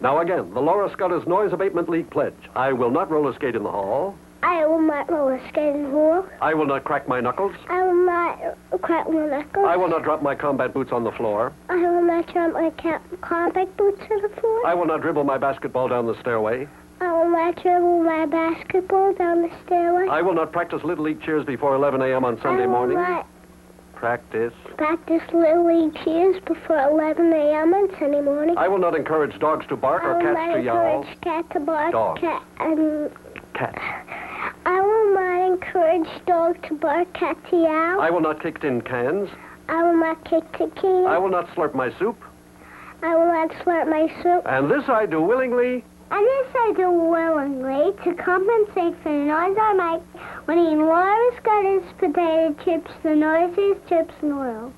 Now again, the Laura Scudder's Noise Abatement League pledge. I will not roller skate in the hall. I will not roller skate in the hall. I will not crack my knuckles. I will not crack my knuckles. I will not drop my combat boots on the floor. I will not drop my combat boots on the floor. I will not dribble my basketball down the stairway. I will not dribble my basketball down the stairway. I will not practice Little League cheers before 11 a.m. on Sunday I will morning. not Practice. practice League cheers before 11 a.m. on Sunday morning. I will not encourage dogs to bark I or cats not to yowl. I will encourage cat to bark. Dogs. Cat, um, Cats. I will not encourage dog to bark, cat to yowl. I will not kick tin cans. I will not kick the can. I will not slurp my soup. I will not slurp my soup. And this I do willingly. And this I do willingly to compensate for the noise I make when eating Laura Scudder's potato chips, the noisiest chips in the world.